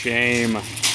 shame.